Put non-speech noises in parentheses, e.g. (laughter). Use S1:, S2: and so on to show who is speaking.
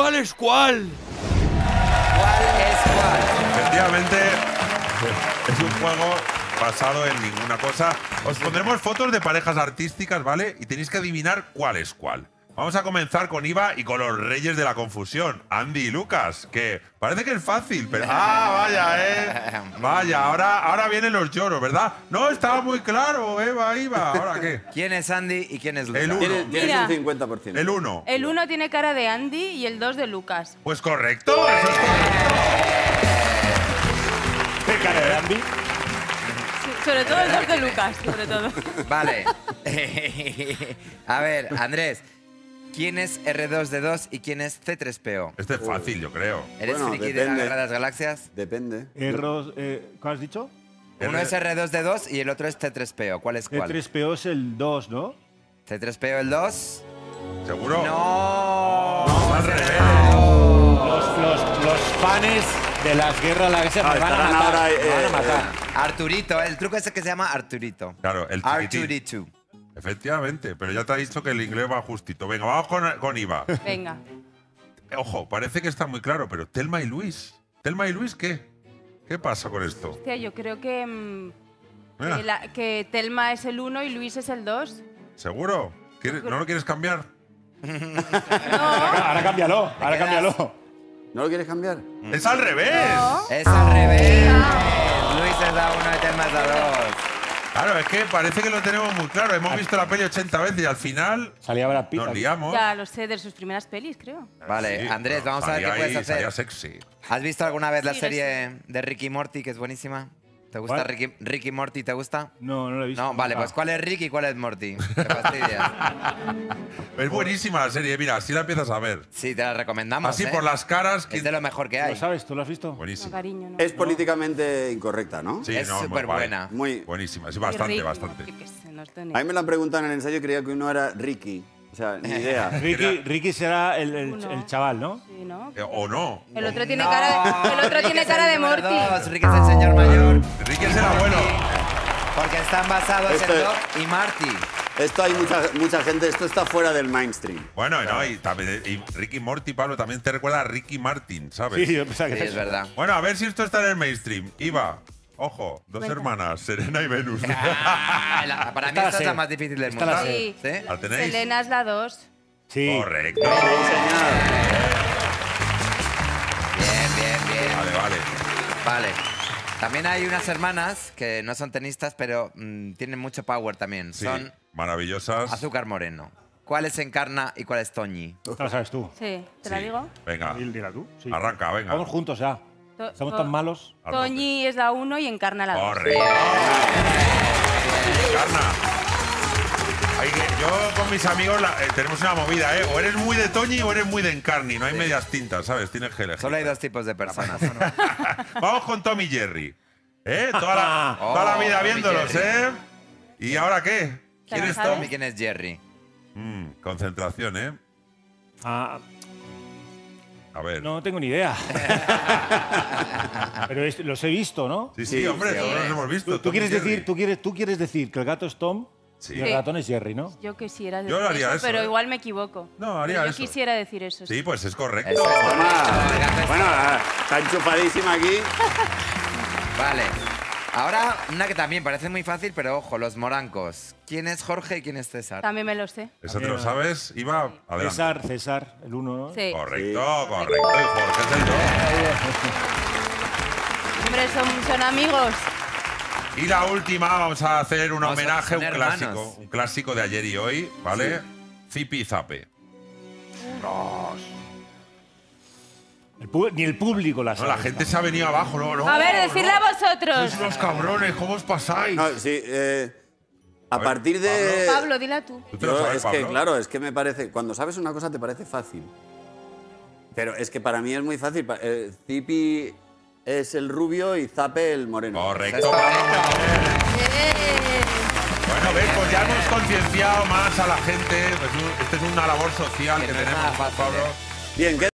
S1: ¿Cuál es cuál?
S2: ¿Cuál es cuál?
S3: Efectivamente, es un juego basado en ninguna cosa. Os pondremos fotos de parejas artísticas, ¿vale? Y tenéis que adivinar cuál es cuál. Vamos a comenzar con Iva y con los reyes de la confusión, Andy y Lucas, que parece que es fácil, pero... (laughs) ¡Ah, vaya, eh! Vaya, ahora, ahora vienen los lloros, ¿verdad? No, estaba muy claro, Eva, Iva. ¿Ahora qué? (laughs)
S2: ¿Quién es Andy y quién es Lucas?
S3: El uno.
S4: Tienes, tienes
S5: Mira.
S4: un 50%.
S3: El uno.
S5: El uno tiene cara de Andy y el dos de Lucas.
S3: Pues correcto, eso es correcto.
S6: ¿Qué cara de Andy?
S5: Sobre todo el dos de Lucas, sobre todo. (laughs)
S2: Vale. a ver, Andrés. ¿Quién es R2D2 y quién es C3PO?
S3: Este es fácil, yo creo.
S2: ¿Eres
S4: Bueno,
S2: friki de la
S4: depende.
S2: Guerra de las Galaxias?
S4: Depende.
S6: Erros, eh, ¿Cuál has dicho?
S2: Uno es R2D2 y el otro es C3PO. ¿Cuál es cuál?
S6: 3PO es el 2, ¿no?
S2: ¿C3PO el 2?
S3: ¿Seguro?
S2: ¡No!
S3: No, al revés.
S6: Los, los, los fans de las guerras de la galaxia
S4: Ah,
S6: me van a
S4: estarán
S6: matar.
S4: ahora,
S6: me van a
S4: eh,
S6: matar.
S2: Arturito, el truco ese que se llama Arturito.
S3: Claro, el chiquitín.
S2: Arturito.
S3: Efectivamente, pero ya te ha dicho que el inglés va justito. Venga, vamos con, con Iva.
S5: Venga. (laughs)
S3: Ojo, parece que está muy claro, pero Telma y Luis. ¿Telma y Luis qué? ¿Qué pasa con esto?
S5: Hostia, yo creo que, mm,
S3: Mira,
S5: que, la- que Telma es el uno y Luis es el dos.
S3: ¿Seguro? ¿Quieres- ¿No lo quieres cambiar?
S5: No, (laughs)
S6: Ahora cámbialo, ahora cámbialo.
S4: ¿No lo quieres cambiar?
S3: ¡Es al revés!
S5: no.
S2: Es al revés. Luis es la 1 y Telma es la 2.
S3: Claro, es que parece que lo tenemos muy claro. Hemos visto la peli 80 veces y al final
S6: Salía Brad Pitt.
S3: nos
S6: aquí.
S3: liamos.
S5: Ya lo sé de sus primeras pelis, creo.
S2: Vale,
S3: Sí,
S2: Andrés, vamos a ver qué puedes
S3: ahí,
S2: hacer.
S3: salía sexy.
S2: ¿Has visto alguna vez la
S5: Sí, lo
S2: serie de Ricky Morty, que es buenísima? ¿Te gusta
S6: ¿Cuál?
S2: Ricky, Ricky Morty? ¿Te gusta?
S6: No, no lo he visto.
S2: No, vale, pues ¿cuál es Ricky y cuál es Morty? Te fastidias. (laughs)
S3: Es buenísima la serie, mira, así la empiezas a ver.
S2: Sí, te la recomendamos.
S3: Así
S2: ¿eh?
S3: por las caras. que-
S2: Es de lo mejor que hay.
S6: ¿Lo sabes? ¿Tú lo has visto?
S5: No,
S3: Buenísima.
S5: cariño, no.
S4: Es políticamente incorrecta, ¿no?
S3: Sí,
S2: Es
S3: no, muy
S2: superbuena.
S3: guay.
S4: Muy.
S3: Buenísima, sí,
S5: Y
S3: bastante, bastante.
S5: yo qué sé, no estoy ni-
S4: A mí me lo han preguntado en el ensayo y creía que uno era Ricky. O sea, ni (laughs) idea.
S6: Ricky, Ricky será el, el-
S5: Uno.
S6: el chaval, ¿no?
S5: Sí, ¿no?
S3: Eh, ¿O no?
S5: El otro tiene
S2: No,
S5: cara de, el otro
S2: Ricky
S5: tiene
S2: es
S5: cara de
S2: número
S5: Morty.
S2: dos, Ricky es el señor mayor.
S3: Ricky es el abuelo.
S2: Porque están basados en
S4: es-
S2: Doc y Marty.
S4: Esto hay mucha, mucha gente, esto está fuera del mainstream.
S3: Bueno, y no, y, también, y Ricky Morty, Pablo, también te recuerda a Ricky Martin, ¿sabes?
S6: Sí, yo pensaba que
S2: Sí, es verdad.
S3: Bueno, a ver si esto está en el mainstream. Iva, ojo, dos
S5: Cuenta.
S3: hermanas, Serena y Venus.
S2: Ah, la- (laughs) para mí
S6: Esta la
S2: esta es
S6: sé.
S2: la más difícil del
S6: Esta
S2: mundo.
S6: la sé.
S5: Sí.
S2: ¿Sí?
S3: ¿La tenéis?
S5: Selena es la dos.
S6: Sí.
S3: Correcto.
S2: Bien, bien, bien.
S3: Vale, vale.
S2: Vale. También hay unas hermanas que no son tenistas, pero mm, tienen mucho power también.
S3: Sí,
S2: Son
S3: maravillosas.
S2: Azúcar Moreno. ¿Cuál es Encarna y cuál es Toñi?
S6: Esta la sabes tú.
S5: Sí, ¿te la
S3: Sí.
S5: vengo?
S3: Venga,
S6: Dil- Dila tú. Sí.
S3: arranca, venga.
S6: Vamos juntos ya.
S5: To-
S6: Somos tan malos.
S5: Toñi es la uno y Encarna la dos.
S3: Correcto. Encarna. Hay que- yo con mis amigos la- eh, tenemos una movida, ¿eh? O eres muy de Toñi o eres muy de Encarni. No hay medias tintas, ¿sabes? Tienes que elegir.
S2: Solo hay dos tipos de personas. (laughs)
S3: Vamos con Tommy Jerry. ¿Eh? Toda la,
S2: Oh, (laughs)
S3: toda la vida
S2: Tommy
S3: viéndolos,
S2: Jerry.
S3: ¿eh? ¿Y ahora qué? ¿Quién es. Tommy?
S2: ¿Y quién es Jerry?
S3: Mm, concentración, ¿eh?
S6: Ah,
S3: A ver.
S6: no tengo ni idea. (laughs) Pero es- los he visto, ¿no?
S3: Sí, sí,
S4: Sí,
S3: hombre,
S4: sí,
S3: todos
S4: hombre.
S3: los hemos visto.
S6: Tú, quieres
S3: Jerry.
S6: decir, tú, quieres, tú quieres decir que el gato es Tom
S3: Sí.
S6: y el
S5: Sí.
S6: ratón es Jerry, ¿no?
S5: Yo quisiera decir
S3: Yo lo haría eso,
S5: pero
S3: ¿eh?
S5: igual me equivoco.
S3: No, haría
S5: Pero yo
S3: eso.
S5: quisiera decir eso.
S3: Sí, pues es correcto.
S4: Toma.
S2: correcto.
S4: Bueno, está enchufadísima aquí. (laughs)
S2: Vale. Ahora, una que también parece muy fácil, pero ojo, los morancos. ¿Quién es Jorge y quién es César?
S5: También me lo sé.
S3: ¿Eso te lo sabes? Iba, adelante.
S6: César, César, el uno, ¿no?
S5: Sí.
S3: Correcto, correcto. Y Jorge es el dos. (laughs)
S5: Hombre, son, son amigos.
S3: Y la última, vamos a hacer un
S2: Vamos a-
S3: homenaje, un
S2: hermanos.
S3: clásico. Un clásico de ayer y hoy, ¿vale? Zipi y Zape.
S6: El ni el público la
S3: No,
S6: sabe.
S3: la gente se ha venido abajo, no, no.
S5: A ver, decidle a
S3: no.
S5: vosotros.
S3: Sois unos cabrones, ¿cómo os pasáis?
S4: No, sí, eh, a,
S3: ver,
S4: partir de.
S5: Pablo, dila tú.
S3: ¿Tú te lo
S4: Yo,
S3: sabes,
S4: es que, claro, es que me parece. Cuando sabes una cosa te parece fácil. Pero es que para mí es muy fácil. Eh, Zipi es el rubio y Zape el moreno.
S3: Correcto, Pablo. Bueno, ves, pues ya hemos concienciado más a la gente. Pues, este es una labor social
S2: Que no
S3: tenemos,
S2: fácil,
S3: Pablo.
S2: ¿eh?
S4: Bien, ¿qué